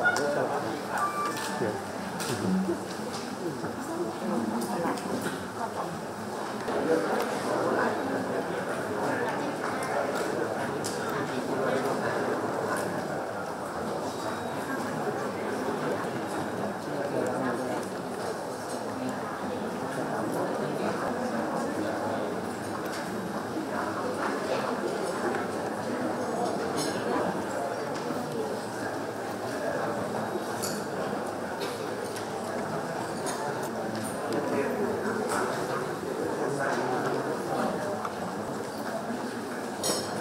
Thank you.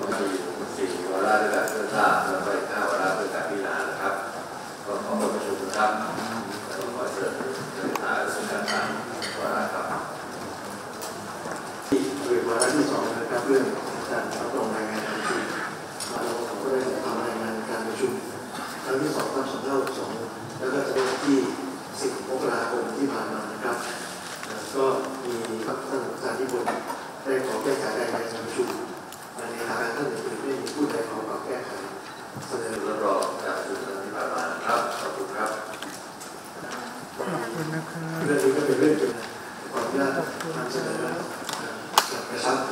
มีสี่วาระด้วยกันเพื่อทราบแล้วก็อีกห้าวาระเพื่อการพิจารนะครับก็ขอประชุมครับขอเชิญเชิญหาสุนัขามวารเอวาระที่สองนะครับเรื่องการเข้าตรงใน se